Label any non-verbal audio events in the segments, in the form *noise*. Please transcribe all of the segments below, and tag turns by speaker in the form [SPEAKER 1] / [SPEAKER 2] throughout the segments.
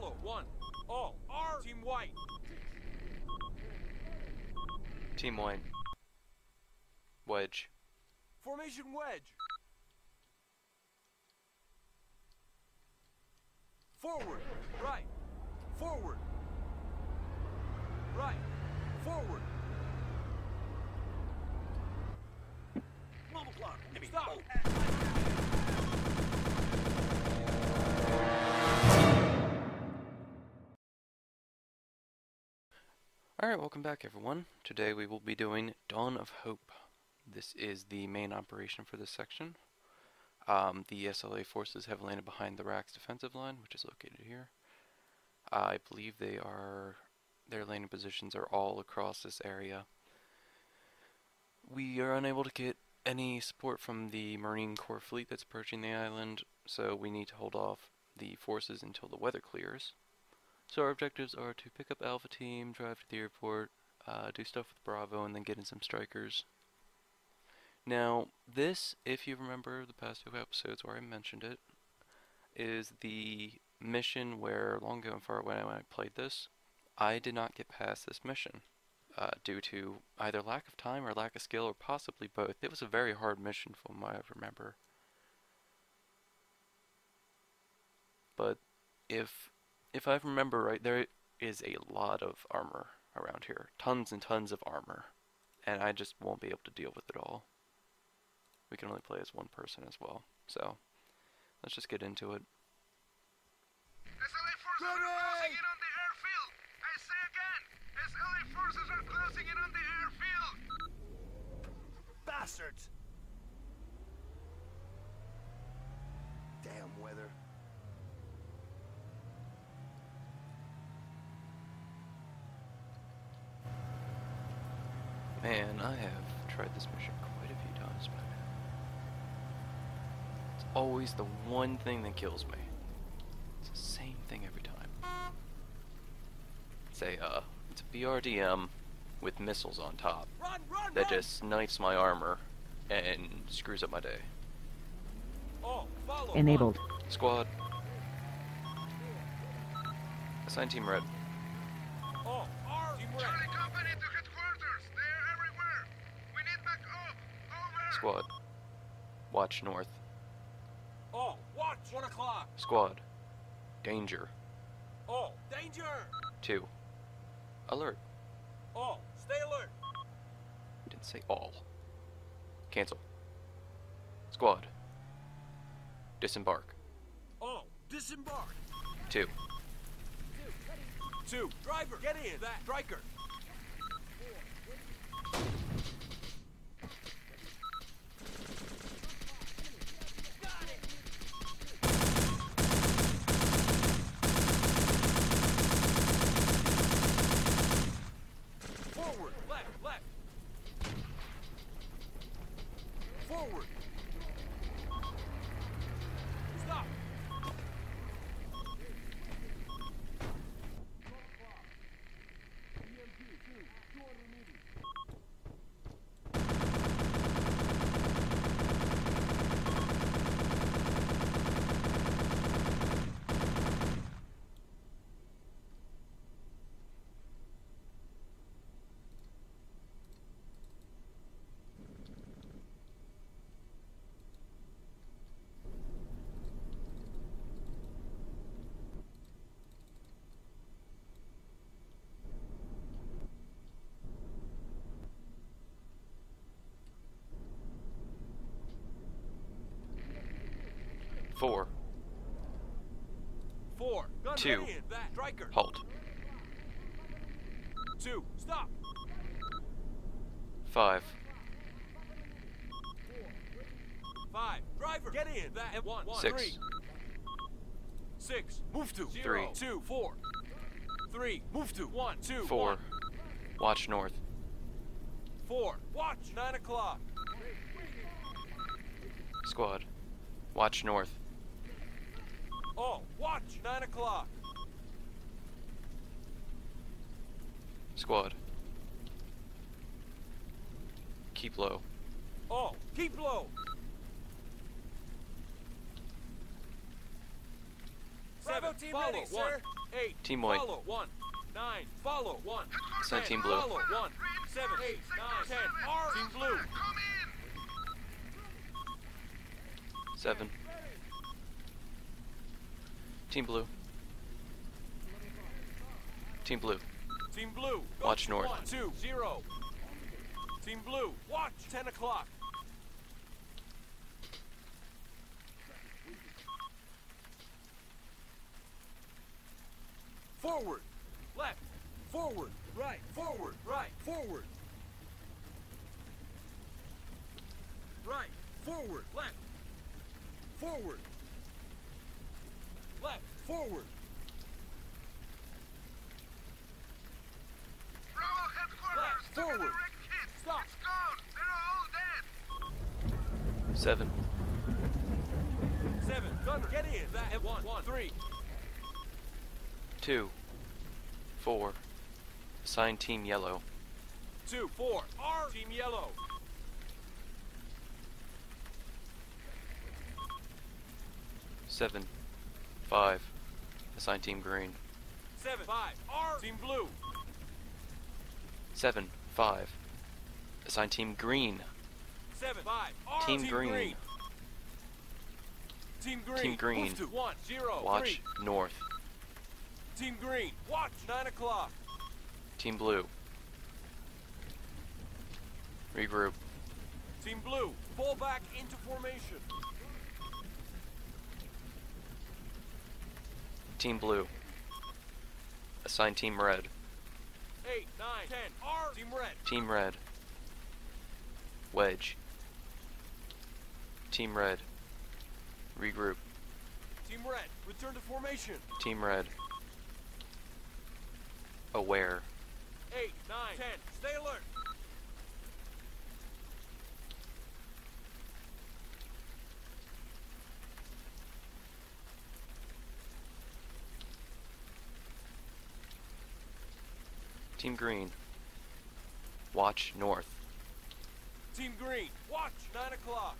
[SPEAKER 1] follow. One. All. R. Team white.
[SPEAKER 2] Team white. Wedge.
[SPEAKER 1] Formation wedge. Forward. Right. Forward. Right. Forward. Mobile clock. Stop.
[SPEAKER 2] Alright, welcome back everyone. Today we will be doing Dawn of Hope. This is the main operation for this section. Um, the SLA forces have landed behind the RACS defensive line, which is located here. I believe they are, their landing positions are all across this area. We are unable to get any support from the Marine Corps fleet that's approaching the island, so we need to hold off the forces until the weather clears. So our objectives are to pick up Alpha Team, drive to the airport, uh, do stuff with Bravo, and then get in some Strykers. Now, this, if you remember the past two episodes where I mentioned it, is the mission where long ago and far away when I played this, I did not get past this mission. Uh, due to either lack of time or lack of skill or possibly both. It was a very hard mission from what I remember. But if if I remember right, there is a lot of armor around here. Tons and tons of armor. And I just won't be able to deal with it all. We can only play as one person as well. So, let's just get into it.
[SPEAKER 3] SLA forces are closing in on the airfield! I say again! SLA forces are closing in on the airfield!
[SPEAKER 1] Bastards.
[SPEAKER 3] Damn weather.
[SPEAKER 2] Man, I have tried this mission quite a few times by now. It's always the one thing that kills me. It's the same thing every time. It's a, uh, it's a BRDM with missiles on top
[SPEAKER 1] Run, run,
[SPEAKER 2] that
[SPEAKER 1] run.
[SPEAKER 2] just snipes my armor and screws up my day.
[SPEAKER 1] All. Follow.
[SPEAKER 4] Enabled.
[SPEAKER 2] Squad. Assign Team Red.
[SPEAKER 1] One. All. R. Team red.
[SPEAKER 3] Charlie Company to headquarters! They're everywhere! We need backup! Over!
[SPEAKER 2] Squad. Watch North.
[SPEAKER 1] All. Watch. One o'clock.
[SPEAKER 2] Squad. Danger.
[SPEAKER 1] All. Danger.
[SPEAKER 2] 2. Alert.
[SPEAKER 1] All. Stay alert.
[SPEAKER 2] Didn't say all. Cancel. Squad. Disembark.
[SPEAKER 1] All. Disembark.
[SPEAKER 2] 2.
[SPEAKER 1] Two. Driver. Get in. That. Stryker. Forward.
[SPEAKER 2] Four.
[SPEAKER 1] Four. Gun
[SPEAKER 2] Two.
[SPEAKER 1] ready Stryker.
[SPEAKER 2] Halt.
[SPEAKER 1] Two. Stop.
[SPEAKER 2] Five.
[SPEAKER 1] Five. Driver. Get in. That. And one. one.
[SPEAKER 2] Six.
[SPEAKER 1] Three. Six. Move to.
[SPEAKER 2] Three.
[SPEAKER 1] Zero. Two. Four. Three. Move to. One. Two.
[SPEAKER 2] Four.
[SPEAKER 1] one.
[SPEAKER 2] Watch North.
[SPEAKER 1] Four. Watch. Nine o'clock.
[SPEAKER 2] Squad. Watch North.
[SPEAKER 1] Oh, watch. Nine o'clock.
[SPEAKER 2] Squad. Keep low.
[SPEAKER 1] Oh, keep low. Seven.
[SPEAKER 4] Team
[SPEAKER 1] follow.
[SPEAKER 4] ready,
[SPEAKER 1] one.
[SPEAKER 4] sir.
[SPEAKER 1] Eight.
[SPEAKER 2] Team white.
[SPEAKER 1] Follow. One. Nine. Follow. One.
[SPEAKER 2] Assign
[SPEAKER 1] Ten.
[SPEAKER 2] team blue.
[SPEAKER 1] Follow. One. Seven. Eight. Nine. Ten. R. Team blue.
[SPEAKER 2] Seven. Team blue. Team blue.
[SPEAKER 1] Team blue.
[SPEAKER 2] Watch north.
[SPEAKER 1] One, two, zero. Team blue. Watch. Ten o'clock. Forward. Left. Forward. Right. Forward. Right. Forward. Right. Forward. Left. Forward. Left. Forward.
[SPEAKER 3] Bravo headquarters!
[SPEAKER 1] Left, forward. Stop.
[SPEAKER 3] It's gone! They're all dead!
[SPEAKER 2] Seven.
[SPEAKER 1] Seven. Gunner. Get in. That at one. One. Three.
[SPEAKER 2] Two. Four. Assign team yellow.
[SPEAKER 1] Two. Four. R. Team yellow.
[SPEAKER 2] Seven. Five. Assign team green.
[SPEAKER 1] Seven. Five. R. Team blue.
[SPEAKER 2] Seven. Five. Assign team green.
[SPEAKER 1] Seven. Five. R.
[SPEAKER 2] Team
[SPEAKER 1] Team
[SPEAKER 2] green.
[SPEAKER 1] green. Team green.
[SPEAKER 2] Team green.
[SPEAKER 1] Move to one.
[SPEAKER 2] Watch
[SPEAKER 1] Three.
[SPEAKER 2] north.
[SPEAKER 1] Team green. Watch. Nine o'clock.
[SPEAKER 2] Team blue. Regroup.
[SPEAKER 1] Team blue. Fall back into formation.
[SPEAKER 2] Team blue. Assign team red.
[SPEAKER 1] Eight. Nine. Ten. R. Team red.
[SPEAKER 2] Team red. Wedge. Team red. Regroup.
[SPEAKER 1] Team red. Return to formation.
[SPEAKER 2] Team red. Aware.
[SPEAKER 1] Eight. Nine. Ten. Stay alert.
[SPEAKER 2] Team green. Watch north.
[SPEAKER 1] Team green. Watch. Nine o'clock.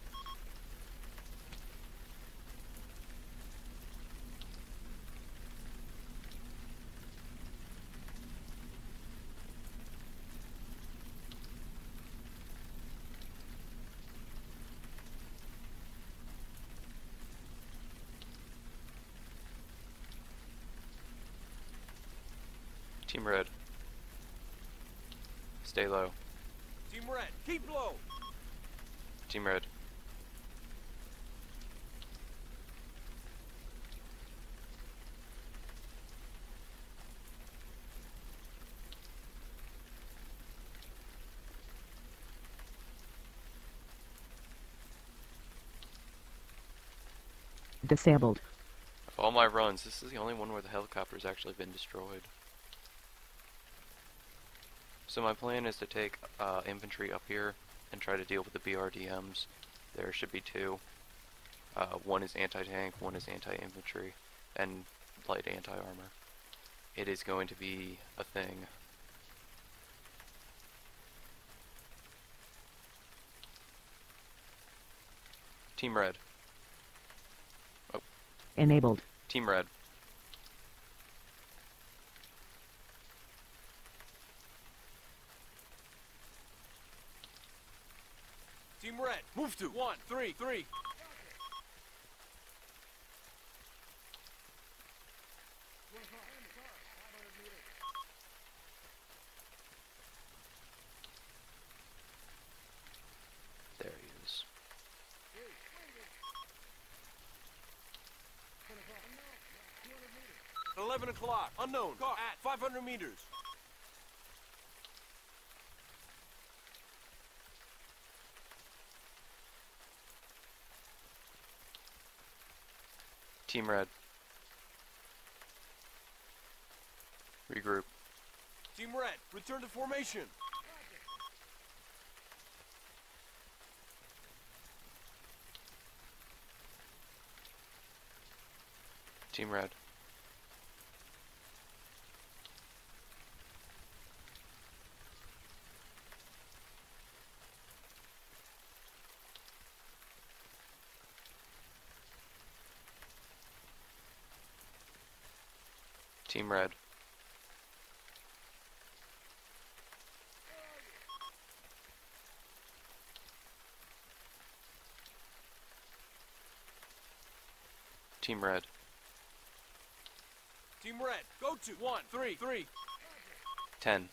[SPEAKER 2] Team red. Stay low.
[SPEAKER 1] Team red. Keep low.
[SPEAKER 2] Team red.
[SPEAKER 5] Disabled.
[SPEAKER 2] Of all my runs, this is the only one where the helicopter's actually been destroyed. So my plan is to take uh, infantry up here and try to deal with the BRDMs. There should be two. Uh, one is anti-tank, one is anti-infantry, and light anti-armor. It is going to be a thing. Team Red.
[SPEAKER 5] Enabled.
[SPEAKER 2] Team Red.
[SPEAKER 1] Team red. Move to one. Three. Three.
[SPEAKER 2] There he is.
[SPEAKER 1] Eleven o'clock. Unknown. Car at 500 meters.
[SPEAKER 2] Team Red. Regroup.
[SPEAKER 1] Team red. Return to formation.
[SPEAKER 2] Team Red. Team Red. Team Red.
[SPEAKER 1] Team Red, go to one, three, three.
[SPEAKER 2] 10.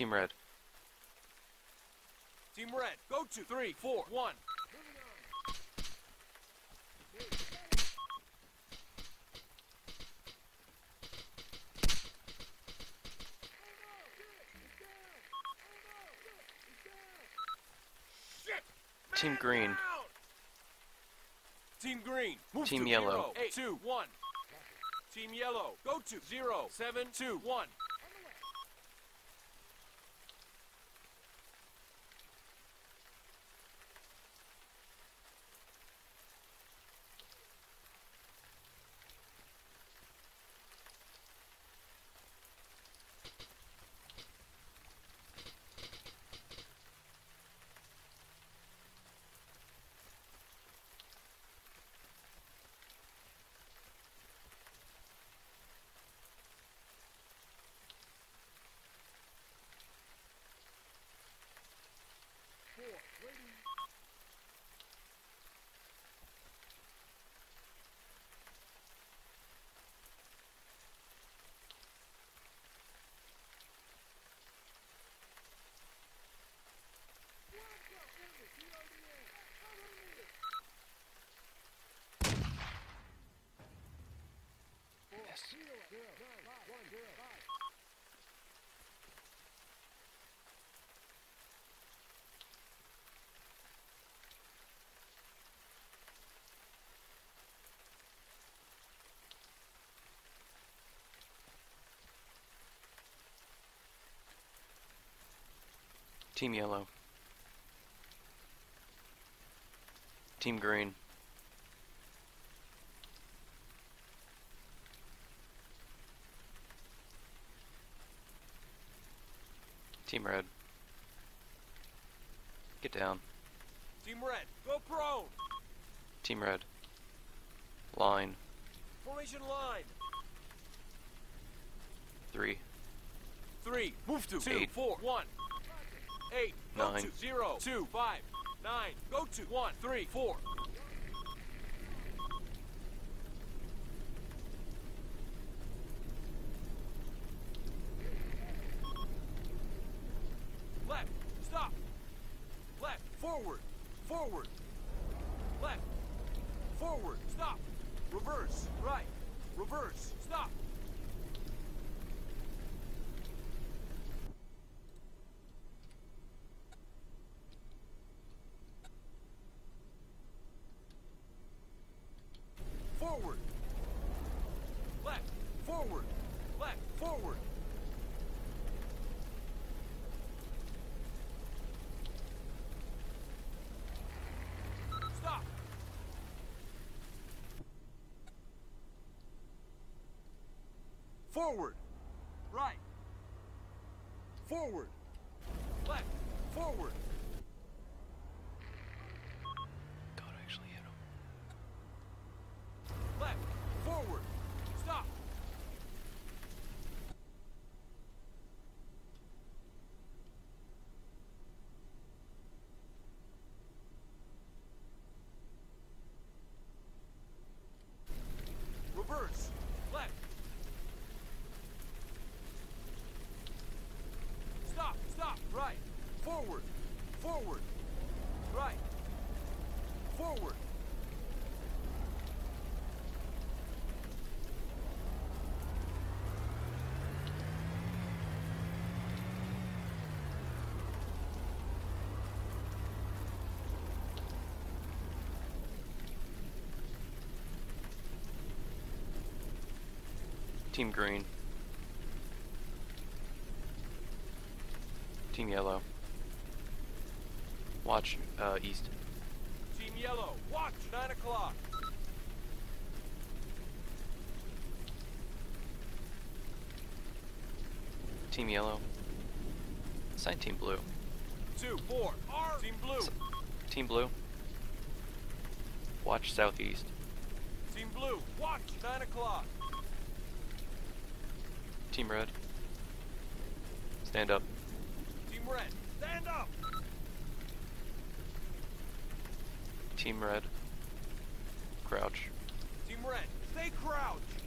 [SPEAKER 2] Team Red.
[SPEAKER 1] Team Red, go to three, four, one.
[SPEAKER 2] Team Green.
[SPEAKER 1] Team Green, move
[SPEAKER 2] Team
[SPEAKER 1] to
[SPEAKER 2] Yellow.
[SPEAKER 1] zero, eight, two, one. Team Yellow, go to zero, seven, two, one.
[SPEAKER 2] Team Yellow. Team Green. Team Red. Get down.
[SPEAKER 1] Team Red, go prone.
[SPEAKER 2] Team Red. Line.
[SPEAKER 1] Formation line.
[SPEAKER 2] Three.
[SPEAKER 1] Three, move to two,
[SPEAKER 2] Eight.
[SPEAKER 1] four, one. Eight, go
[SPEAKER 2] Nine.
[SPEAKER 1] to zero, two, five, nine, go to one, three, four. Left, stop. Left, forward, forward. Left, forward, stop. Reverse, right, reverse, stop. Forward. Left. Forward. Left. Forward. Stop. Forward. Right. Forward. Left. Forward.
[SPEAKER 2] God, I actually hit him.
[SPEAKER 1] Left. Forward. Stop.
[SPEAKER 2] Team green. Team yellow. Watch uh, east.
[SPEAKER 1] Team yellow, watch! Nine o'clock.
[SPEAKER 2] Team yellow. Sign team blue.
[SPEAKER 1] Two, four, R. Team blue.
[SPEAKER 2] S- Team blue. Watch southeast.
[SPEAKER 1] Team blue, watch! Nine o'clock.
[SPEAKER 2] Team red. Stand up.
[SPEAKER 1] Team red, stand up!
[SPEAKER 2] Team red. Crouch.
[SPEAKER 1] Team red, stay crouched!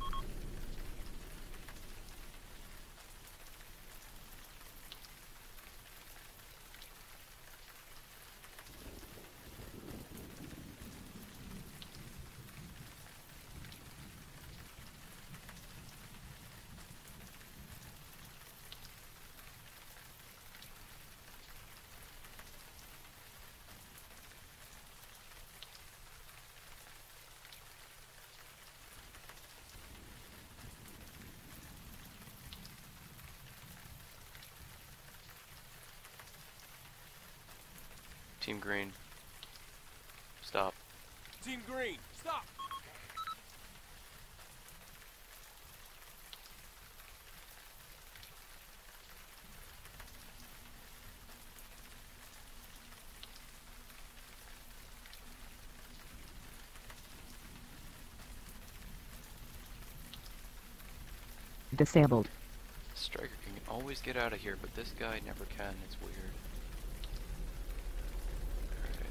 [SPEAKER 2] Team green. Stop.
[SPEAKER 1] Team green, stop!
[SPEAKER 4] Disabled.
[SPEAKER 2] Stryker can always get out of here, but this guy never can. It's weird. Alright.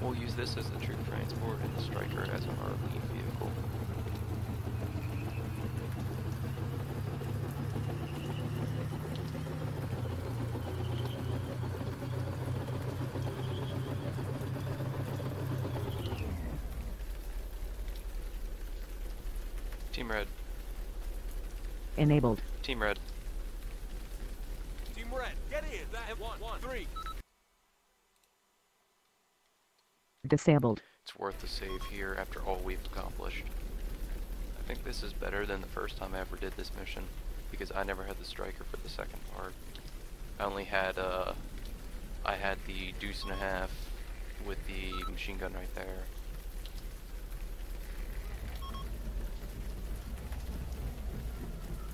[SPEAKER 2] We'll use this as the troop transport and the Stryker as an lead vehicle. Team red.
[SPEAKER 4] Enabled.
[SPEAKER 2] Team red.
[SPEAKER 1] Team red, get in! That one, one, three.
[SPEAKER 4] Disabled.
[SPEAKER 2] It's worth the save here after all we've accomplished. I think this is better than the first time I ever did this mission, because I never had the Stryker for the second part. I only had, uh, I had the deuce and a half with the machine gun right there.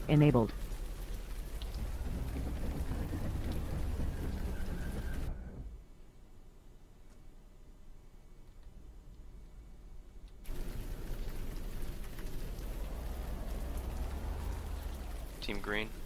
[SPEAKER 4] Enabled.
[SPEAKER 2] Team green.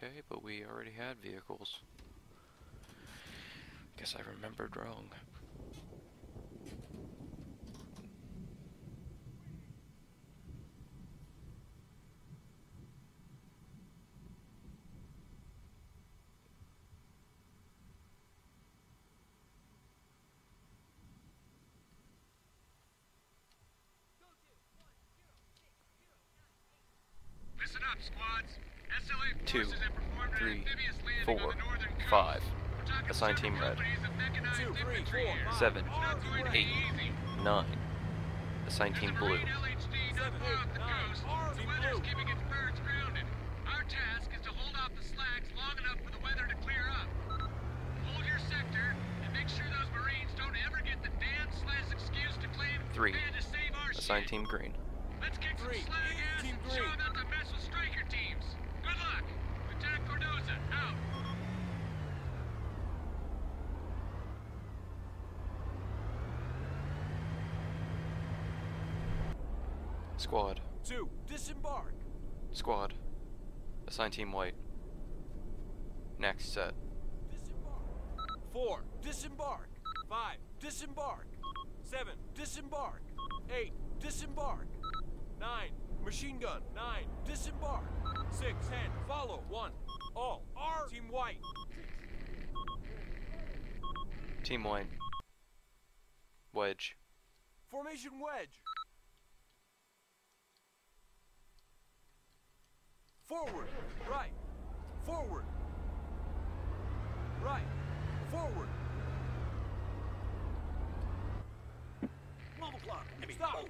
[SPEAKER 2] Okay, but we already had vehicles. Guess I remembered wrong.
[SPEAKER 3] Listen up, squads.
[SPEAKER 2] Two, three, four, five. Assign team red.
[SPEAKER 1] three.
[SPEAKER 2] Seven, eight, nine. Assign team blue.
[SPEAKER 3] Marine LHD not
[SPEAKER 1] Seven,
[SPEAKER 3] far
[SPEAKER 1] eight,
[SPEAKER 3] off the
[SPEAKER 1] nine.
[SPEAKER 2] 19 white. Next set.
[SPEAKER 1] Disembark. Four. Disembark. Five. Disembark. Seven. Disembark. Eight. Disembark. Nine. Machine gun. Nine. Disembark. Six. Ten. Follow. One. All. R. Team white.
[SPEAKER 2] Team white. Wedge.
[SPEAKER 1] Formation wedge. Forward, right, forward, right, forward.
[SPEAKER 5] Twelve o'clock. Enemy.
[SPEAKER 1] Stop.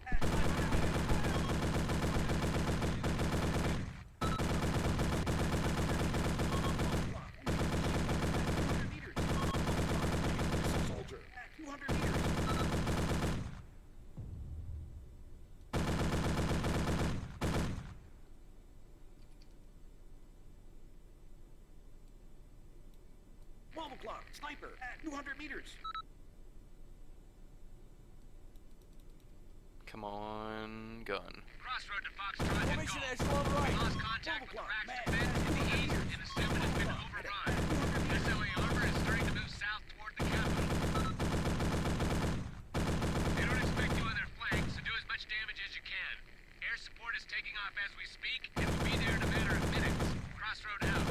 [SPEAKER 5] Soldier. 200 meters. Twelve o'clock. Sniper. At 200 meters.
[SPEAKER 2] Come on, gun.
[SPEAKER 3] Crossroad to Foxtrot and
[SPEAKER 1] Formation
[SPEAKER 3] golf.
[SPEAKER 1] echelon right.
[SPEAKER 3] lost contact with the
[SPEAKER 5] o'clock, RACS
[SPEAKER 3] defense in the east and assume it has been overrun. SLA armor is starting to move south toward the capital. They don't expect you on their flank, so do as much damage as you can. Air support is taking off as we speak and will be there in a matter of minutes. Crossroad out.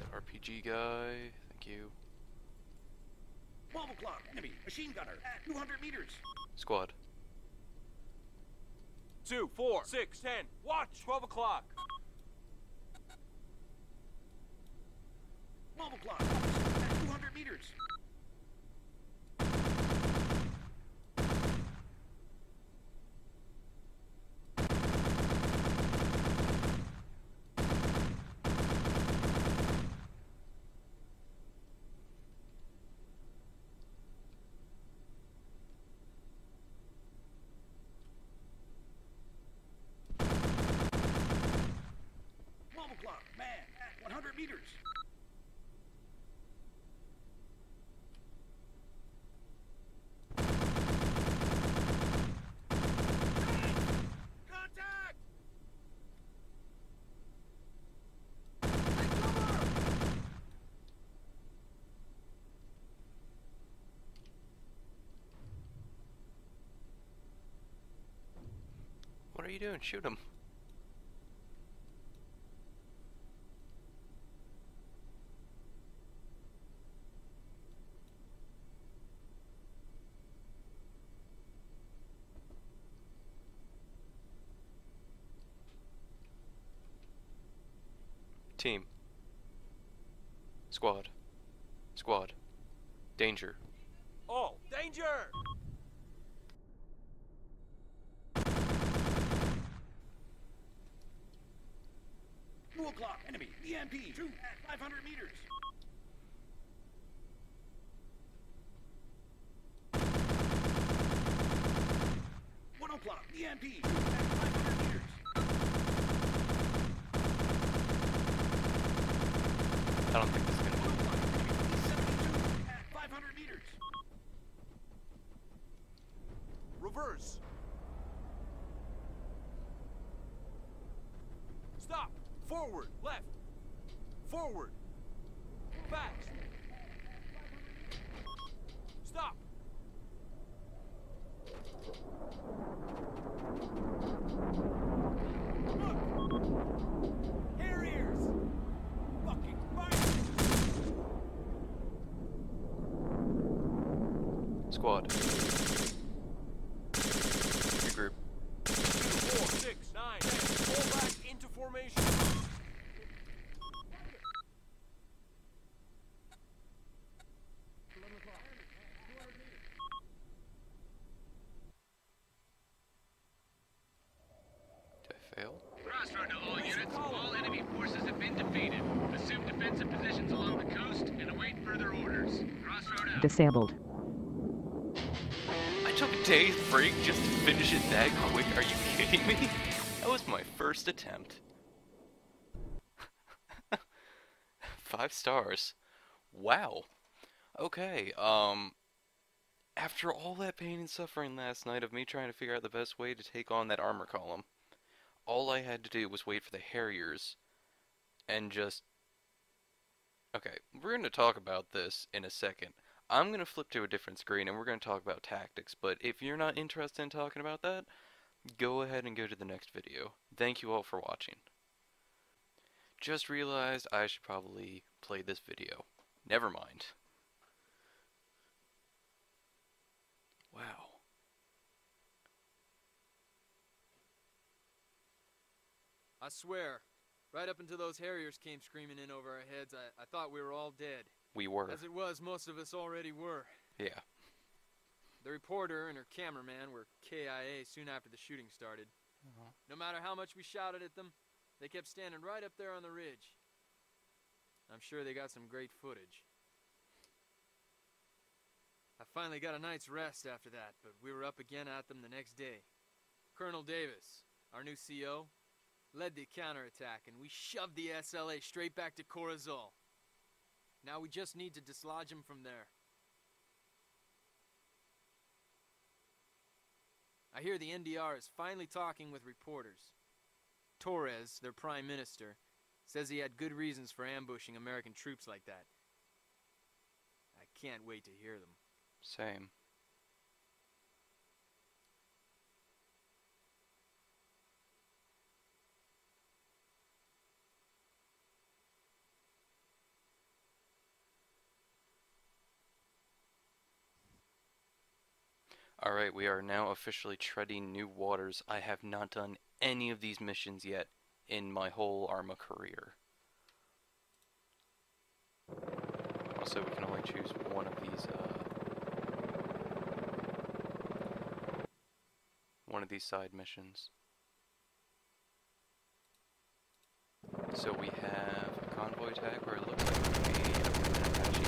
[SPEAKER 2] That RPG guy. Thank you.
[SPEAKER 5] Twelve o'clock. Enemy. Machine gunner. At 200 meters.
[SPEAKER 2] Squad.
[SPEAKER 1] Two, four, six, ten. Watch. Twelve o'clock.
[SPEAKER 5] 12 o'clock. At 200 meters. Twelve o'clock. Man. At 100 meters.
[SPEAKER 1] Contact.
[SPEAKER 2] What are you doing? Shoot him. Team. Squad. Squad. Danger.
[SPEAKER 1] All. Danger.
[SPEAKER 5] Two o'clock. Enemy. BMP. Two at 500 meters. One o'clock. BMP. Two at 500 meters.
[SPEAKER 2] I don't think this is gonna
[SPEAKER 5] One o'clock. Enemy. T-72 at 500 meters.
[SPEAKER 1] Reverse. Stop. Forward. Left. Forward. Fast. Stop. Look. Harriers. Fucking fire.
[SPEAKER 2] Squad. Regroup.
[SPEAKER 3] defensive positions along the coast and await further orders. Crossroad out.
[SPEAKER 4] Disabled.
[SPEAKER 2] I took a day's break just to finish it that quick. Are you kidding me? That was my first attempt. *laughs* Five stars. Wow. Okay, um after all that pain and suffering last night of me trying to figure out the best way to take on that armor column, all I had to do was wait for the Harriers and just Okay, we're going to talk about this in a second. I'm going to flip to a different screen and we're going to talk about tactics, but if you're not mm-hmm. interested in talking about that, go ahead and go to the next video. Thank you all for watching. Just realized I should probably play this video. Never mind. Wow.
[SPEAKER 6] I swear, right up until those Harriers came screaming in over our heads, I, I thought we were all dead.
[SPEAKER 2] We were.
[SPEAKER 6] As it was, most of us already were.
[SPEAKER 2] Yeah.
[SPEAKER 6] The reporter and her cameraman were KIA soon after the shooting started.
[SPEAKER 2] Uh-huh.
[SPEAKER 6] No matter how much we shouted at them, they kept standing right up there on the ridge. I'm sure they got some great footage. I finally got a night's rest after that, but we were up again at them the next day. Colonel Davis, our new CO, led the counterattack, and we shoved the SLA straight back to Corazol. Now we just need to dislodge him from there. I hear the NDR is finally talking with reporters. Torres, their prime minister, says he had good reasons for ambushing American troops like that. I can't wait to hear them.
[SPEAKER 2] Same. Alright, we are now officially treading new waters. I have not done any of these missions yet in my whole Arma career. Also, we can only choose one of these, uh, one of these side missions. So we have a convoy attack where it looks like we may have an Apache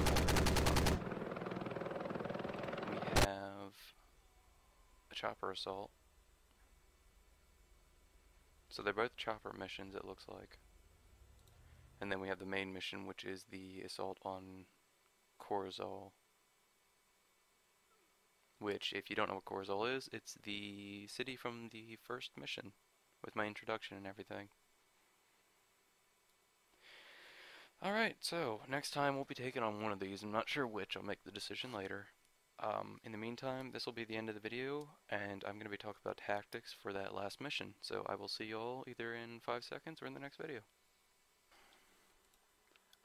[SPEAKER 2] We have a chopper assault. So they're both chopper missions, it looks like. And then we have the main mission, which is the assault on Corazol. Which, if you don't know what Corazol is, it's the city from the first mission, with my introduction and everything. Alright, so, next time we'll be taking on one of these. I'm not sure which, I'll make the decision later. Um, in the meantime, this will be the end of the video, and I'm going to be talking about tactics for that last mission. So I will see you all either in 5 seconds or in the next video.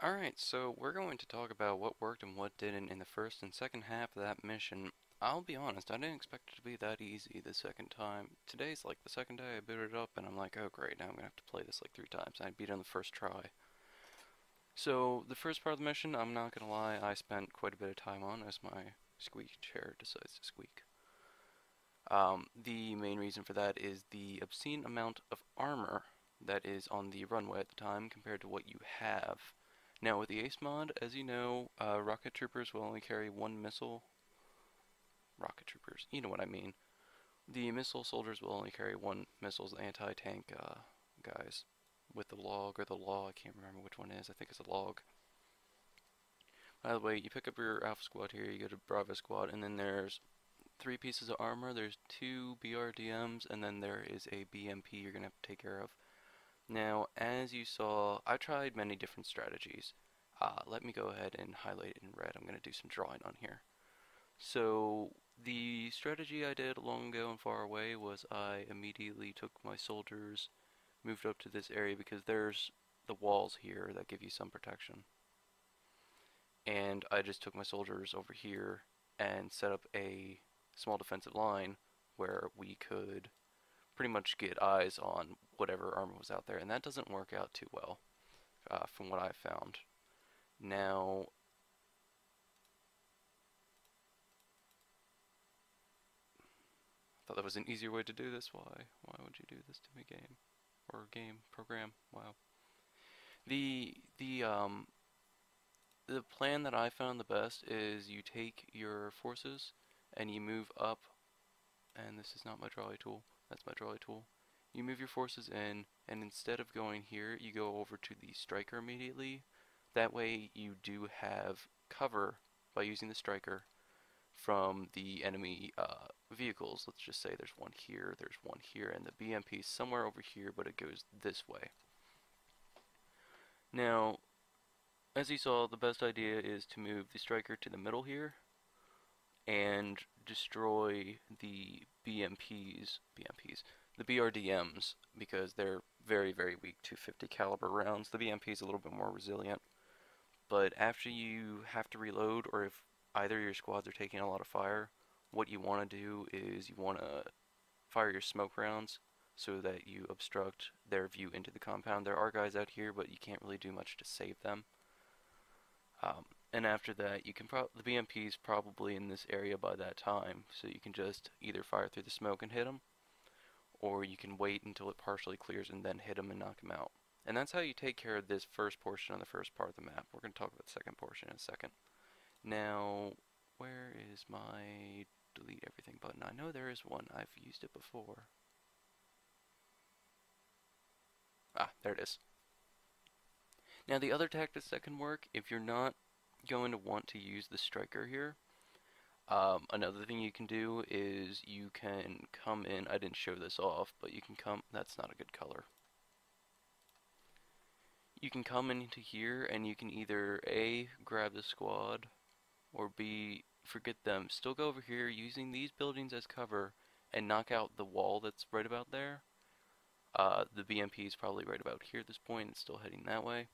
[SPEAKER 2] Alright, so we're going to talk about what worked and what didn't in the first and second half of that mission. I'll be honest, I didn't expect it to be that easy the second time. Today's like the second day I booted it up and I'm like, oh great, now I'm going to have to play this like three times. I beat it on the first try. So, the first part of the mission, I'm not going to lie, I spent quite a bit of time on as my squeaky chair decides to squeak. Um, the main reason for that is the obscene amount of armor that is on the runway at the time compared to what you have. Now with the Ace mod, as you know, uh, rocket troopers will only carry one missile. Rocket troopers, you know what I mean. The missile soldiers will only carry one missiles, the anti-tank uh, guys. With the log or the law, I can't remember which one is, I think it's a log. By the way, you pick up your Alpha Squad here, you go to Bravo Squad, and then there's three pieces of armor, there's two BRDMs, and then there is a BMP you're going to have to take care of. Now, as you saw, I tried many different strategies. Uh, let me go ahead and highlight in red. I'm going to do some drawing on here. So, the strategy I did long ago and far away was I immediately took my soldiers, moved up to this area because there's the walls here that give you some protection. And I just took my soldiers over here and set up a small defensive line where we could pretty much get eyes on whatever armor was out there, and that doesn't work out too well, uh, from what I've found. Now, I thought that was an easier way to do this. Why? Why would you do this to me, game or game program? Wow. The the um the plan that I found the best is you take your forces and you move up, and this is not my trolley tool, that's my trolley tool. You move your forces in, and instead of going here, you go over to the Stryker immediately. That way you do have cover by using the Stryker from the enemy uh, vehicles. Let's just say there's one here, there's one here, and the BMP somewhere over here, but it goes this way. Now, as you saw, the best idea is to move the Stryker to the middle here and destroy the BMPs, BMPs, the BRDMs, because they're very, very weak to 50 caliber rounds. The BMP is a little bit more resilient. But after you have to reload, or if either your squads are taking a lot of fire, what you want to do is you want to fire your smoke rounds so that you obstruct their view into the compound. There are guys out here, but you can't really do much to save them. Um, and after that, you can pro the BMP is probably in this area by that time, so you can just either fire through the smoke and hit them, or you can wait until it partially clears and then hit them and knock them out. And that's how you take care of this first portion on the first part of the map. We're going to talk about the second portion in a second. Now, where is my delete everything button? I know there is one. I've used it before. Ah, there it is. Now the other tactics that can work, if you're not going to want to use the Stryker here, um, another thing you can do is you can come in, I didn't show this off, but you can come, that's not a good color. You can come into here and you can either A, grab the squad, or B, forget them. Still go over here using these buildings as cover and knock out the wall that's right about there. Uh, the BMP is probably right about here at this point, it's still heading that way.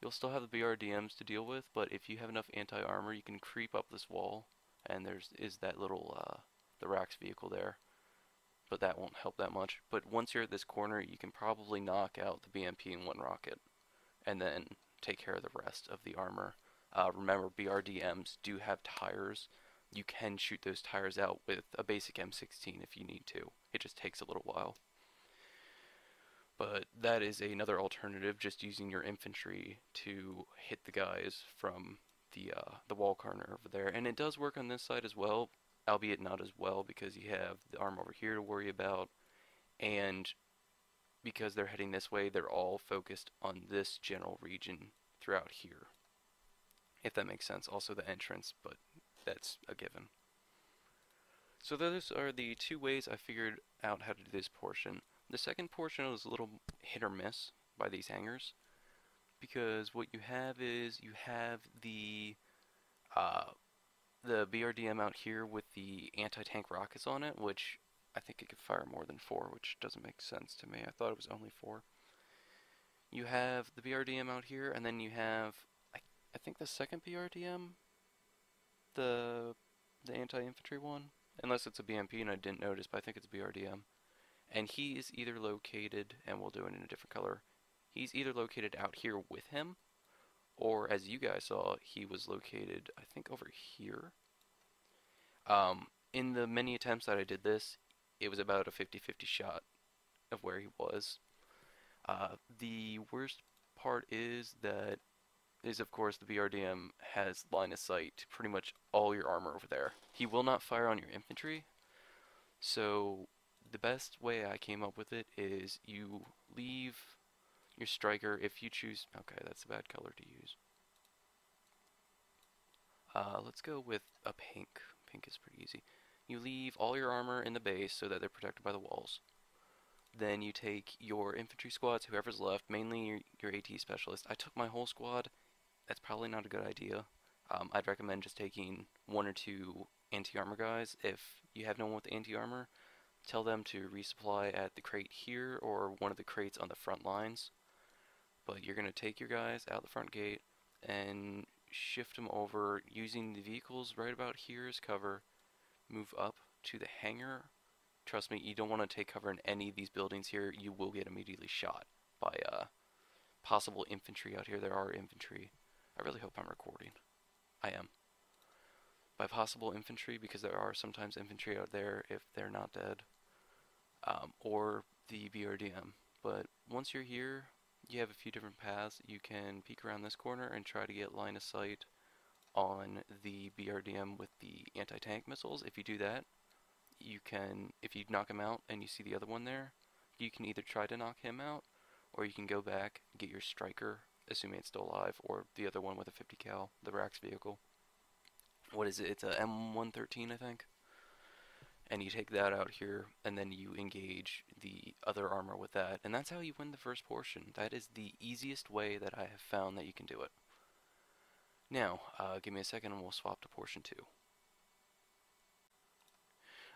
[SPEAKER 2] You'll still have the BRDMs to deal with, but if you have enough anti-armor, you can creep up this wall, and there's is that little, uh, the RACS vehicle there. But that won't help that much. But once you're at this corner, you can probably knock out the BMP in one rocket, and then take care of the rest of the armor. Uh, remember, BRDMs do have tires. You can shoot those tires out with a basic M16 if you need to. It just takes a little while but that is another alternative, just using your infantry to hit the guys from the uh, the wall corner over there. And it does work on this side as well, albeit not as well because you have the arm over here to worry about, and because they're heading this way, they're all focused on this general region throughout here. If that makes sense. Also the entrance, but that's a given. So those are the two ways I figured out how to do this portion. The second portion is a little hit or miss by these hangars because what you have is you have the uh, the BRDM out here with the anti-tank rockets on it, which I think it could fire more than four, which doesn't make sense to me. I thought it was only four. You have the BRDM out here, and then you have I, I think the second BRDM, the the anti-infantry one, unless it's a BMP and I didn't notice, but I think it's BRDM and he is either located, and we'll do it in a different color, he's either located out here with him, or as you guys saw, he was located, I think, over here. Um, in the many attempts that I did this, it was about a 50-50 shot of where he was. Uh, the worst part is that is of course the BRDM has line of sight to pretty much all your armor over there. He will not fire on your infantry, so the best way I came up with it is you leave your Stryker if you choose. Okay, that's a bad color to use. Uh, let's go with a pink. Pink is pretty easy. You leave all your armor in the base so that they're protected by the walls. Then you take your infantry squads, whoever's left, mainly your, your AT specialist. I took my whole squad. That's probably not a good idea. Um, I'd recommend just taking one or two anti-armor guys if you have no one with anti-armor tell them to resupply at the crate here or one of the crates on the front lines. But you're going to take your guys out the front gate and shift them over using the vehicles right about here as cover. Move up to the hangar. Trust me, you don't want to take cover in any of these buildings here. You will get immediately shot by uh, possible infantry out here. There are infantry. I really hope I'm recording. I am by possible infantry because there are sometimes infantry out there if they're not dead, um, or the BRDM. But once you're here, you have a few different paths. You can peek around this corner and try to get line of sight on the BRDM with the anti-tank missiles. If you do that, you can, if you knock him out and you see the other one there, you can either try to knock him out, or you can go back, get your Stryker, assuming it's still alive, or the other one with a 50 cal, the RACS vehicle. What is it? It's a M113, I think. And you take that out here, and then you engage the other armor with that, and that's how you win the first portion. That is the easiest way that I have found that you can do it. Now, uh, give me a second and we'll swap to portion 2.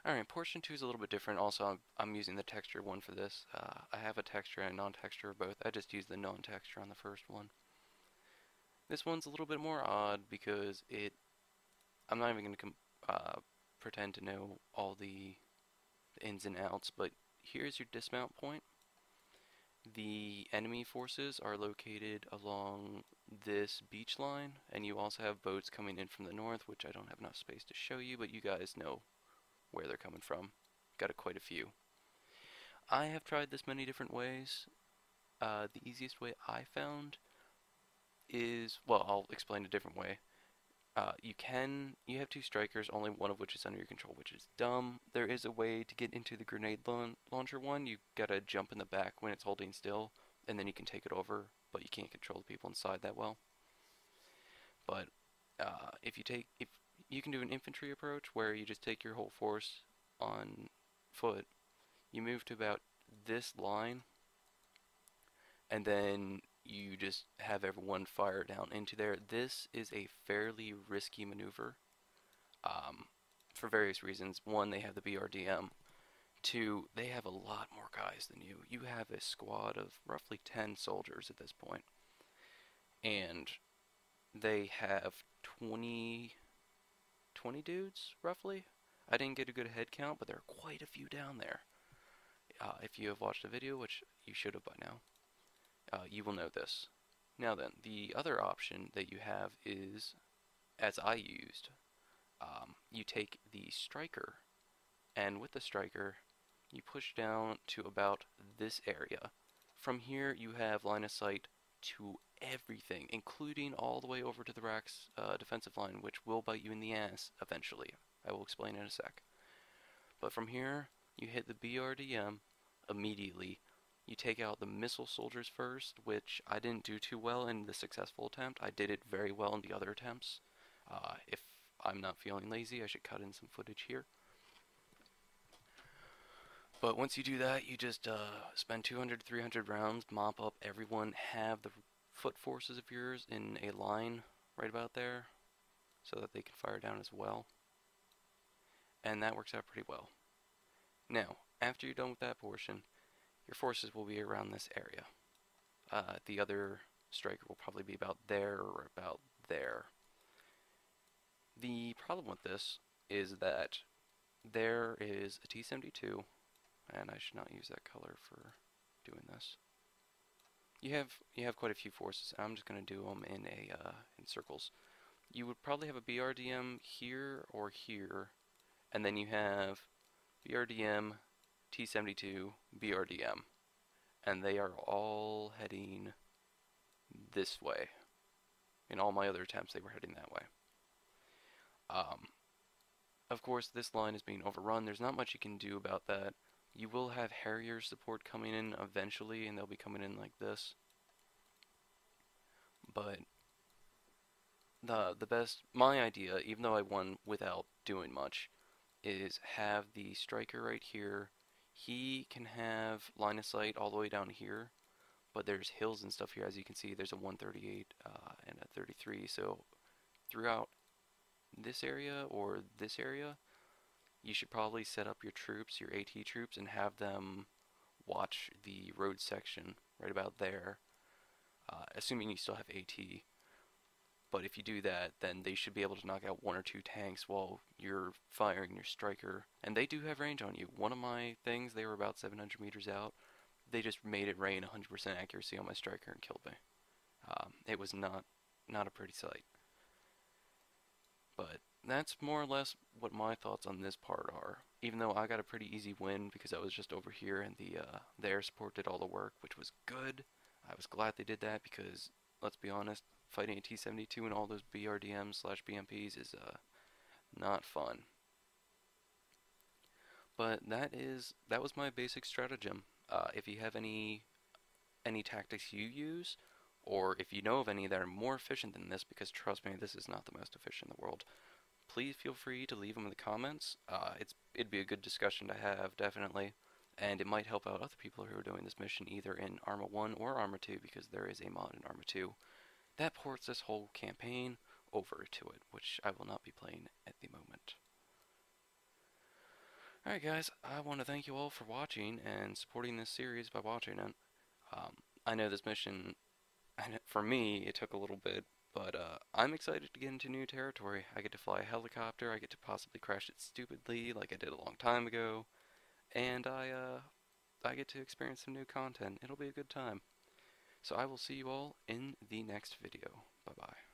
[SPEAKER 2] Alright, portion 2 is a little bit different. Also, I'm, I'm using the texture one for this. Uh, I have a texture and a non-texture of both. I just used the non-texture on the first one. This one's a little bit more odd because it... I'm not even going to uh, pretend to know all the ins and outs, but here's your dismount point. The enemy forces are located along this beach line, and you also have boats coming in from the north, which I don't have enough space to show you, but you guys know where they're coming from. Got a, quite a few. I have tried this many different ways. Uh, the easiest way I found is, well, I'll explain a different way. Uh, you can, you have two Strykers, only one of which is under your control, which is dumb. There is a way to get into the grenade launcher one. You gotta jump in the back when it's holding still, and then you can take it over, but you can't control the people inside that well. But uh, if you take, if you can do an infantry approach where you just take your whole force on foot, you move to about this line, and then you just have everyone fire down into there. This is a fairly risky maneuver um, for various reasons. One, they have the BRDM. Two, they have a lot more guys than you. You have a squad of roughly 10 soldiers at this point. And they have 20, 20 dudes, roughly. I didn't get a good head count, but there are quite a few down there. Uh, if you have watched the video, which you should have by now uh, you will know this. Now then, the other option that you have is, as I used, um, you take the Stryker, and with the Stryker, you push down to about this area. From here, you have line of sight to everything, including all the way over to the RACS uh, defensive line, which will bite you in the ass eventually. I will explain in a sec. But from here, you hit the BRDM immediately, you take out the missile soldiers first, which I didn't do too well in the successful attempt. I did it very well in the other attempts. Uh, if I'm not feeling lazy, I should cut in some footage here. But once you do that, you just uh, spend 200 300 rounds, mop up everyone, have the foot forces of yours in a line right about there so that they can fire down as well. And that works out pretty well. Now, after you're done with that portion, your forces will be around this area. Uh, the other Stryker will probably be about there or about there. The problem with this is that there is a T-72, and I should not use that color for doing this. You have you have quite a few forces. I'm just going to do them in a uh, in circles. You would probably have a BRDM here or here, and then you have BRDM, T72 BRDM, and they are all heading this way. In all my other attempts, they were heading that way. Um, of course, this line is being overrun. There's not much you can do about that. You will have Harrier support coming in eventually, and they'll be coming in like this. But the the best, my idea, even though I won without doing much, is have the Stryker right here he can have line of sight all the way down here, but there's hills and stuff here. As you can see, there's a 138 uh, and a 33. So throughout this area or this area, you should probably set up your troops, your AT troops, and have them watch the road section right about there, uh, assuming you still have AT. But if you do that, then they should be able to knock out one or two tanks while you're firing your Stryker. And they do have range on you. One of my things, they were about 700 meters out. They just made it rain 100% accuracy on my Stryker and killed me. Um, it was not not a pretty sight. But that's more or less what my thoughts on this part are. Even though I got a pretty easy win because I was just over here and the uh, the air support did all the work, which was good. I was glad they did that because, let's be honest, fighting a T-72 and all those BRDMs slash BMPs is uh, not fun. But that is that was my basic stratagem. Uh, if you have any any tactics you use, or if you know of any that are more efficient than this, because trust me, this is not the most efficient in the world, please feel free to leave them in the comments. Uh, it's it'd be a good discussion to have, definitely, and it might help out other people who are doing this mission either in Arma 1 or Arma 2, because there is a mod in Arma 2 that ports this whole campaign over to it, which I will not be playing at the moment. Alright guys, I want to thank you all for watching and supporting this series by watching it. Um, I know this mission, for me, it took a little bit, but uh, I'm excited to get into new territory. I get to fly a helicopter, I get to possibly crash it stupidly like I did a long time ago, and I, uh, I get to experience some new content. It'll be a good time. So I will see you all in the next video. Bye bye.